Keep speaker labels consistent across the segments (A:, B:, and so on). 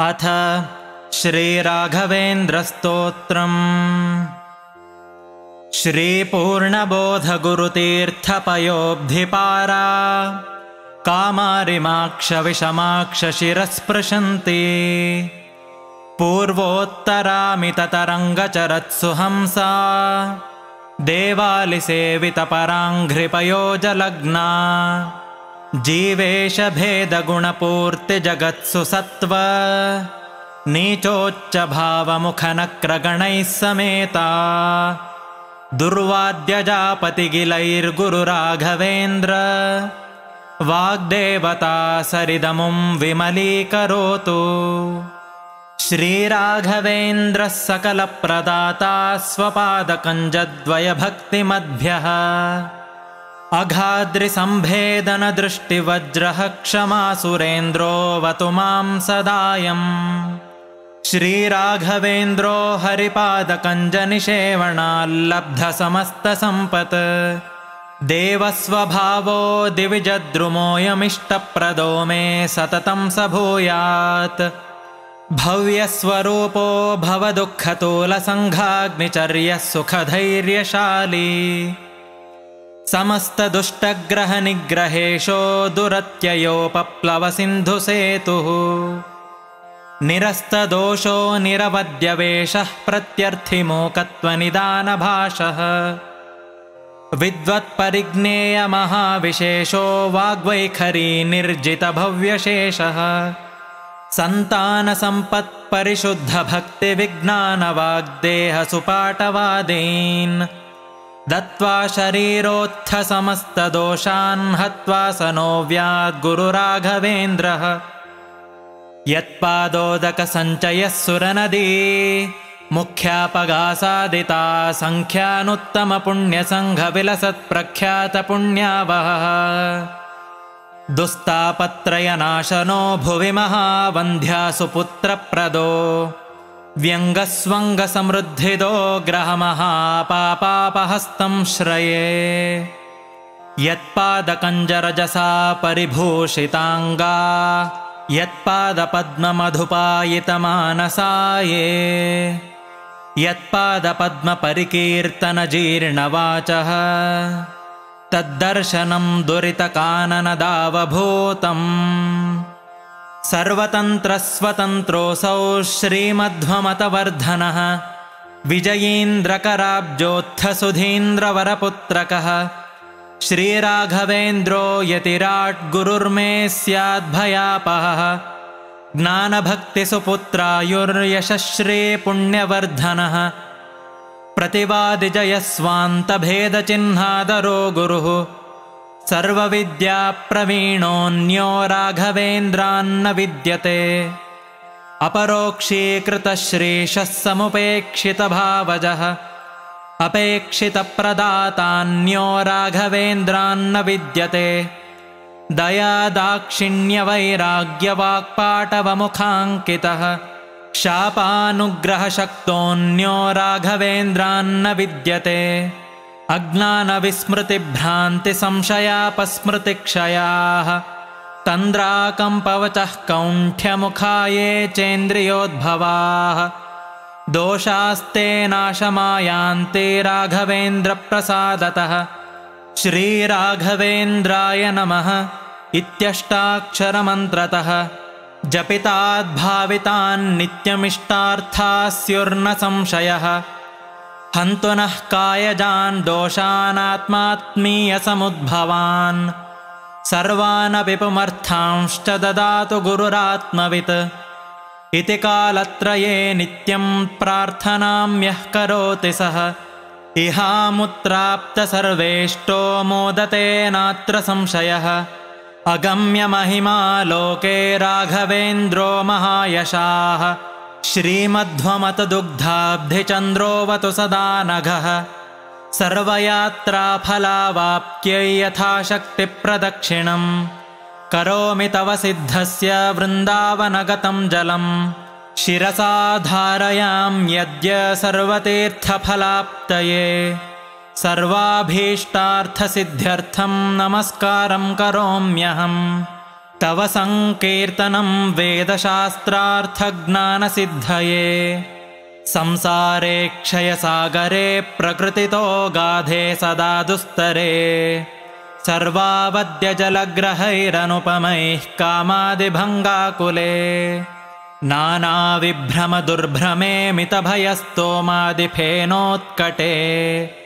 A: अथ श्रीराघवेन्द्रस्तोत्रम्। श्रीपूर्णबोधगुरुतीर्थपयोब्धिपारा। कामारिमाक्षविषमाक्षशिरस्पृशन्ति। पूर्वोत्तरामिततरङ्गचरत्सुहंसा। देवालिसेवितपराङ्घ्रिपयोजलग्ना जीवेशभेदगुणपूर्तिजगत्सु सत्त्व नीचोच्चभावमुखनक्रगणैः समेता। दुर्वाद्यजापतिगिलैर्गुरुराघवेन्द्र वाग्देवता सरिदमुं विमलीकरोतु। श्रीराघवेन्द्रः सकलप्रदाता स्वपादकञ्जद्वयभक्तिमद्भ्यः अघाद्रिसम्भेदनदृष्टिवज्रः क्षमा सुरेन्द्रोऽवतु मां सदायम्। श्रीराघवेन्द्रो हरिपादकञ्जनिषेवणाल्लब्धसमस्तसम्पत् देवस्वभावो दिविजद्रुमोऽयमिष्टप्रदो मे सततं स भूयात् भव्यस्वरूपो भवदुःखतोलसङ्घाग्निचर्यः सुखधैर्यशाली समस्तदुष्टग्रहनिग्रहेशो दुरत्ययोपप्लवसिन्धुसेतुः। निरस्तदोषो निरवद्यवेशः प्रत्यर्थिमोकत्वनिदानभाषः। विद्वत्परिज्ञेयमहाविशेषो वाग्वैखरी निर्जितभव्यशेषः। सन्तानसम्पत्परिशुद्धभक्तिविज्ञानवाग्देहसुपाटवादीन् दत्त्वा शरीरोत्थसमस्तदोषान् हत्वा स नो व्याद्गुरुराघवेन्द्रः यत्पादोदकसञ्चयः सुरनदी मुख्यापगासादिता सङ्ख्यानुत्तमपुण्यसङ्घविलसत्प्रख्यातपुण्यावहः। दुस्तापत्रयनाशनो भुवि महावन्ध्यासुपुत्रप्रदो व्यङ्गस्वङ्गसमृद्धिदो ग्रहमहापापापहस्तं श्रये। यत्पादकञ्जरजसा परिभूषिताङ्गा यत्पादपद्ममधुपायितमानसाये। यत्पादपद्मपरिकीर्तनजीर्णवाचः तद्दर्शनं दुरितकाननदावभूतम् सर्वतन्त्रस्वतन्त्रोऽसौ श्रीमध्वमतवर्धनः विजयीन्द्रकराब्जोत्थसुधीन्द्रवरपुत्रकः श्रीराघवेन्द्रो यतिराट् गुरुर्मे स्याद्भयापहः ज्ञानभक्तिसुपुत्रायुर्यशश्रीपुण्यवर्धनः प्रतिवादिजयस्वान्तभेदचिह्नादरो गुरुः सर्वविद्याप्रवीणोऽन्यो राघवेन्द्रान्न विद्यते। अपरोक्षीकृतश्रीशः समुपेक्षितभावजः। अपेक्षितप्रदातान्यो राघवेन्द्रान्न विद्यते। दयादाक्षिण्यवैराग्यवाक्पाटवमुखाङ्कितः। शापानुग्रहशक्तोऽन्यो राघवेन्द्रान्न विद्यते अज्ञानविस्मृतिभ्रान्तिसंशयापस्मृतिक्षयाः तन्द्राकम्पवचः कौण्ठ्यमुखाये चेन्द्रियोद्भवाः दोषास्ते नाशमायान्ते राघवेन्द्रप्रसादतः श्रीराघवेन्द्राय नमः इत्यष्टाक्षरमन्त्रतः जपिताद्भावितान्नित्यमिष्टार्थास्युर्न संशयः हन्तु नः कायजान् दोषानात्मात्मीयसमुद्भवान्। सर्वानपि पुमर्थांश्च ददातु गुरुरात्मवित्। इति कालत्रये नित्यं प्रार्थनाम्यः करोति सः। इहामुत्राप्तसर्वेष्टो मोदते नात्र संशयः। अगम्यमहिमा लोके राघवेन्द्रो महायशाः श्रीमध्वमतदुग्धाब्धिचन्द्रोऽवतु सदा नघः सर्वयात्राफलावाप्त्यै यथाशक्तिप्रदक्षिणम्। करोमि तव सिद्धस्य वृन्दावनगतं जलम्। शिरसा धारयाम्यद्य सर्वतीर्थफलाप्तये। सर्वाभीष्टार्थसिद्ध्यर्थं नमस्कारं करोम्यहम् तव सङ्कीर्तनं वेदशास्त्रार्थज्ञानसिद्धये। संसारे क्षयसागरे प्रकृतितो गाधे सदा दुस्तरे। सर्वावद्यजलग्रहैरनुपमैः कामादिभङ्गाकुले। नानाविभ्रमदुर्भ्रमे मितभयस्तोमादिफेनोत्कटे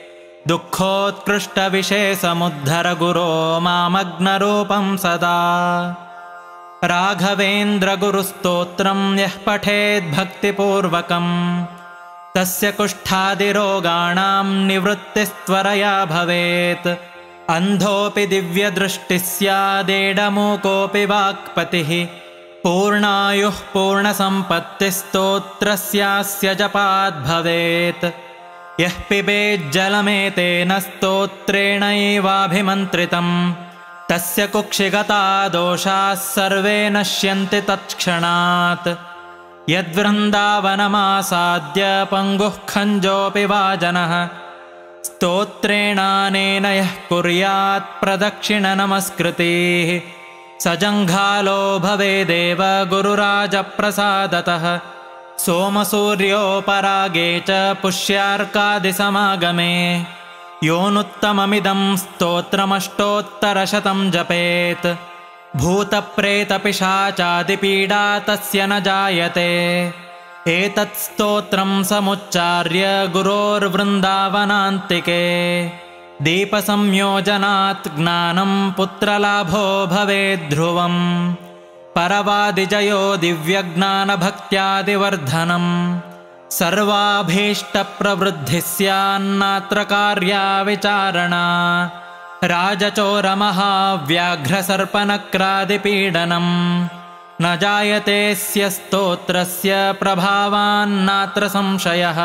A: दुःखोत्कृष्टविशेषमुद्धर गुरो मामग्नरूपं सदा। राघवेन्द्रगुरुस्तोत्रं यः पठेद्भक्तिपूर्वकम् तस्य कुष्ठादिरोगाणां निवृत्तिस्त्वरया भवेत्। अन्धोऽपि दिव्यदृष्टिः स्यादेडमूकोऽपि वाक्पतिः पूर्णायुः पूर्णसम्पत्तिस्तोत्रस्यास्य जपाद्भवेत् यः पिबेज्जलमेतेन स्तोत्रेणैवाभिमन्त्रितम्। तस्य कुक्षिगता दोषाः सर्वे नश्यन्ति तत्क्षणात्। यद्वृन्दावनमासाद्य पङ्गुः खञ्जोऽपि वा जनः। स्तोत्रेणानेन यः कुर्यात् प्रदक्षिणनमस्कृतिः। स जङ्घालो भवेदेव गुरुराजप्रसादतः सोमसूर्योपरागे च पुष्यार्कादिसमागमे। योनुत्तममिदं स्तोत्रमष्टोत्तरशतं जपेत्। भूतप्रेतपिशाचादिपीडा तस्य न जायते। एतत् स्तोत्रं समुच्चार्य गुरोर्वृन्दावनान्तिके। दीपसंयोजनात् ज्ञानं पुत्रलाभो भवेद्ध्रुवम् परवादिजयो दिव्यज्ञानभक्त्यादिवर्धनम्। सर्वाभीष्टप्रवृद्धिः स्यान्नात्र कार्या विचारणा राजचोरमहाव्याघ्रसर्पनक्रादिपीडनम् न जायतेऽस्य स्तोत्रस्य प्रभावान्नात्र संशयः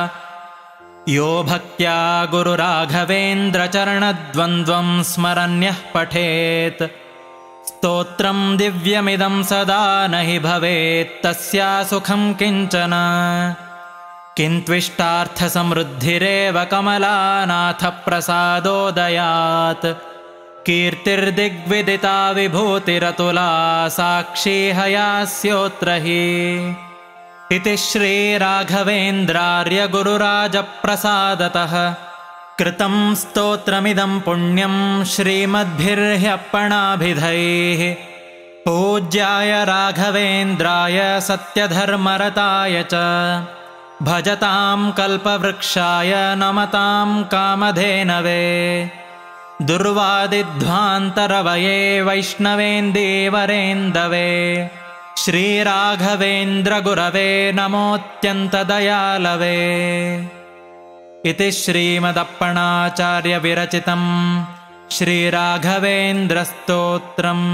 A: यो भक्त्या गुरुराघवेन्द्रचरणद्वन्द्वं स्मरन्यः पठेत् स्तोत्रं दिव्यमिदं सदा न हि भवेत्तस्या सुखं किञ्चन। किन्त्विष्टार्थसमृद्धिरेव कमलानाथप्रसादोदयात्। कीर्तिर्दिग्विदिता विभूतिरतुला साक्षी हयास्योत्र हि इति श्रीराघवेन्द्रार्यगुरुराजप्रसादतः कृतं स्तोत्रमिदं पुण्यं श्रीमद्भिर्ह्यप्पणाभिधैः पूज्याय राघवेन्द्राय सत्यधर्मरताय च। भजतां कल्पवृक्षाय नमतां कामधेनवे। दुर्वादिध्वान्तरवये वैष्णवेन्दीवरेन्दवे। श्रीराघवेन्द्रगुरवे नमोऽत्यन्तदयालवे इति श्रीमदप्पणाचार्यविरचितं श्रीराघवेन्द्रस्तोत्रम्